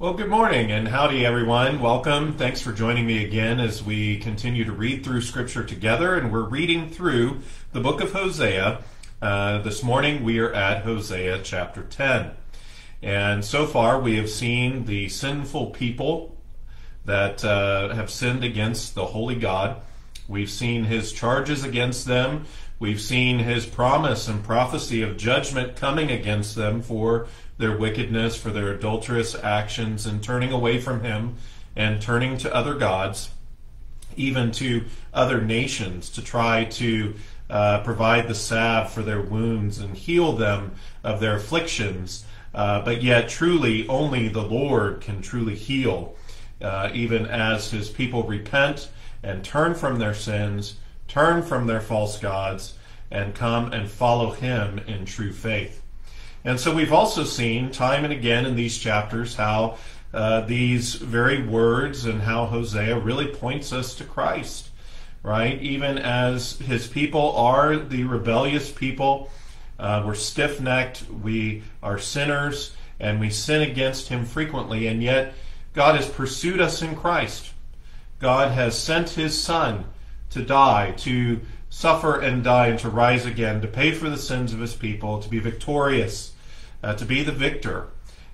Well, good morning and howdy, everyone. Welcome. Thanks for joining me again as we continue to read through Scripture together. And we're reading through the book of Hosea. Uh, this morning we are at Hosea chapter 10. And so far we have seen the sinful people that uh, have sinned against the holy God. We've seen his charges against them. We've seen his promise and prophecy of judgment coming against them for their wickedness, for their adulterous actions, and turning away from him and turning to other gods, even to other nations, to try to uh, provide the salve for their wounds and heal them of their afflictions. Uh, but yet, truly, only the Lord can truly heal, uh, even as his people repent and turn from their sins, turn from their false gods, and come and follow him in true faith. And so we've also seen time and again in these chapters how uh, these very words and how Hosea really points us to Christ, right? Even as his people are the rebellious people, uh, we're stiff necked, we are sinners, and we sin against him frequently, and yet God has pursued us in Christ. God has sent his Son to die, to suffer and die, and to rise again, to pay for the sins of his people, to be victorious, uh, to be the victor,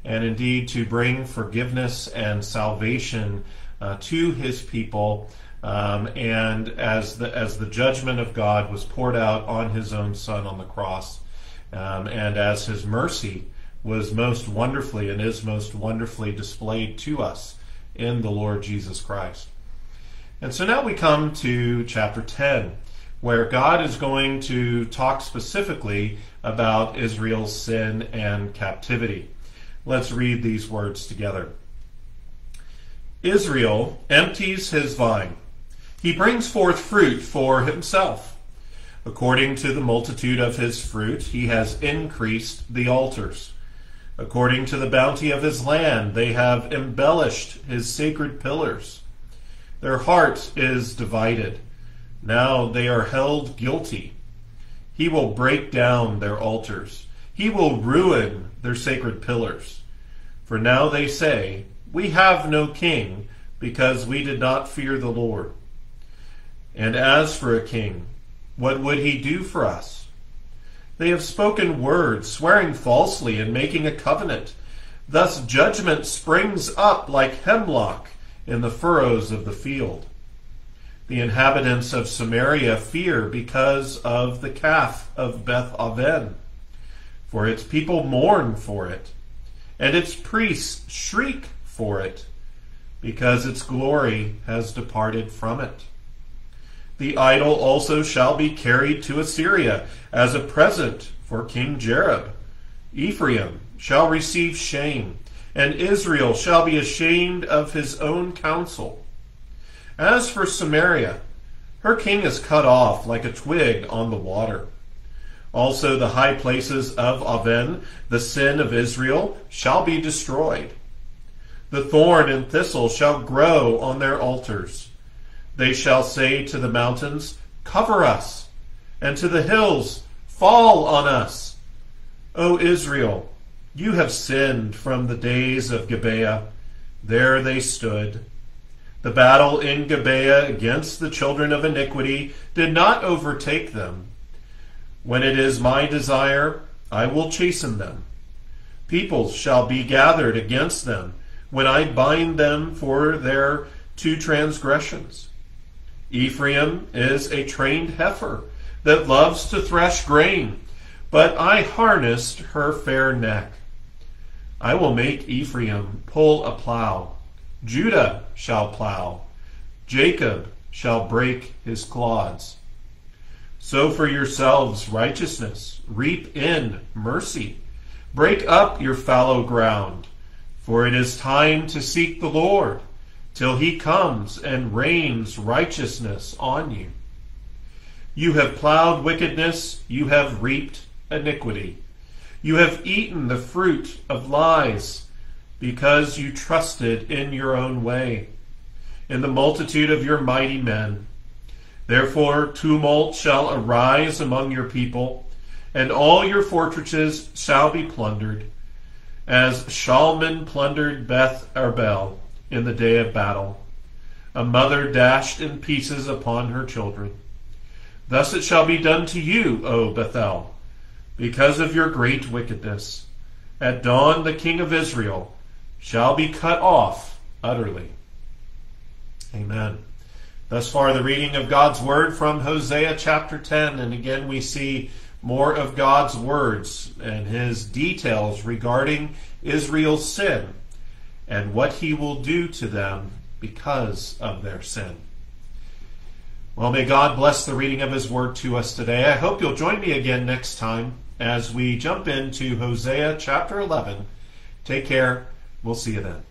and indeed to bring forgiveness and salvation uh, to his people. Um, and as the as the judgment of God was poured out on his own Son on the cross, um, and as his mercy was most wonderfully and is most wonderfully displayed to us in the Lord Jesus Christ. And so now we come to chapter 10, where God is going to talk specifically about Israel's sin and captivity. Let's read these words together. Israel empties his vine. He brings forth fruit for himself. According to the multitude of his fruit, he has increased the altars. According to the bounty of his land, they have embellished his sacred pillars. Their heart is divided. Now they are held guilty. He will break down their altars. He will ruin their sacred pillars. For now they say, We have no king, because we did not fear the Lord. And as for a king, what would he do for us? They have spoken words, swearing falsely and making a covenant. Thus judgment springs up like hemlock in the furrows of the field. The inhabitants of Samaria fear because of the calf of Beth Aven, for its people mourn for it, and its priests shriek for it, because its glory has departed from it. The idol also shall be carried to Assyria as a present for King Jareb. Ephraim shall receive shame and Israel shall be ashamed of his own counsel. As for Samaria, her king is cut off like a twig on the water. Also the high places of Aven, the sin of Israel, shall be destroyed. The thorn and thistle shall grow on their altars. They shall say to the mountains, Cover us, and to the hills, Fall on us. O Israel, you have sinned from the days of Gibeah. There they stood. The battle in Gibeah against the children of iniquity did not overtake them. When it is my desire, I will chasten them. Peoples shall be gathered against them when I bind them for their two transgressions. Ephraim is a trained heifer that loves to thresh grain, but I harnessed her fair neck. I will make Ephraim pull a plow. Judah shall plow. Jacob shall break his clods. Sow for yourselves righteousness. Reap in mercy. Break up your fallow ground. For it is time to seek the Lord till he comes and rains righteousness on you. You have plowed wickedness, you have reaped iniquity. You have eaten the fruit of lies because you trusted in your own way, in the multitude of your mighty men. Therefore, tumult shall arise among your people, and all your fortresses shall be plundered. as Shalman plundered Beth Arbel in the day of battle, a mother dashed in pieces upon her children. Thus it shall be done to you, O Bethel, because of your great wickedness. At dawn the king of Israel shall be cut off utterly. Amen. Thus far, the reading of God's word from Hosea chapter 10. And again, we see more of God's words and his details regarding Israel's sin and what he will do to them because of their sin. Well, may God bless the reading of his word to us today. I hope you'll join me again next time as we jump into Hosea chapter 11. Take care. We'll see you then.